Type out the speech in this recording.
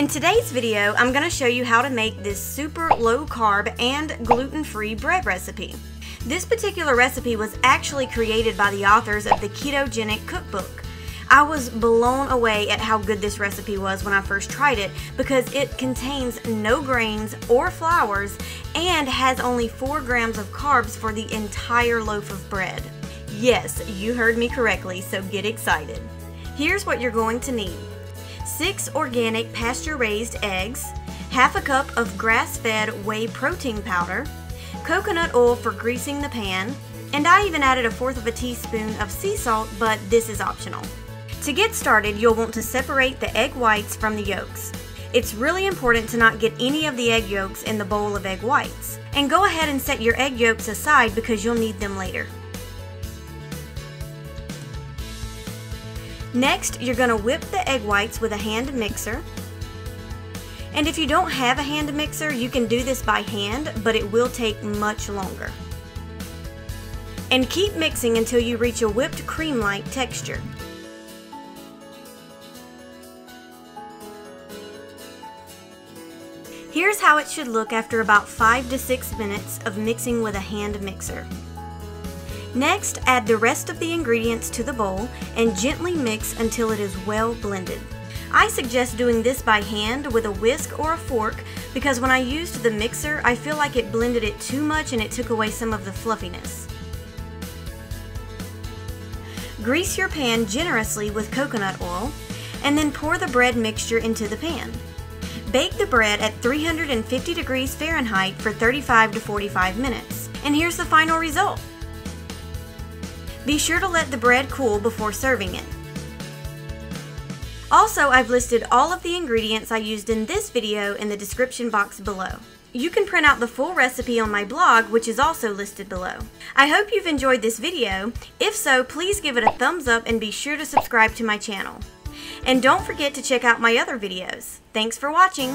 In today's video, I'm going to show you how to make this super low carb and gluten-free bread recipe. This particular recipe was actually created by the authors of the Ketogenic Cookbook. I was blown away at how good this recipe was when I first tried it because it contains no grains or flours and has only 4 grams of carbs for the entire loaf of bread. Yes, you heard me correctly, so get excited. Here's what you're going to need. 6 organic pasture-raised eggs, half a cup of grass-fed whey protein powder, coconut oil for greasing the pan, and I even added a fourth of a teaspoon of sea salt, but this is optional. To get started, you'll want to separate the egg whites from the yolks. It's really important to not get any of the egg yolks in the bowl of egg whites. And go ahead and set your egg yolks aside because you'll need them later. Next, you're going to whip the egg whites with a hand mixer. And if you don't have a hand mixer, you can do this by hand, but it will take much longer. And keep mixing until you reach a whipped cream-like texture. Here's how it should look after about 5 to 6 minutes of mixing with a hand mixer. Next, add the rest of the ingredients to the bowl and gently mix until it is well blended. I suggest doing this by hand with a whisk or a fork because when I used the mixer, I feel like it blended it too much and it took away some of the fluffiness. Grease your pan generously with coconut oil and then pour the bread mixture into the pan. Bake the bread at 350 degrees Fahrenheit for 35 to 45 minutes. And here's the final result. Be sure to let the bread cool before serving it. Also, I've listed all of the ingredients I used in this video in the description box below. You can print out the full recipe on my blog, which is also listed below. I hope you've enjoyed this video. If so, please give it a thumbs up and be sure to subscribe to my channel. And don't forget to check out my other videos. Thanks for watching!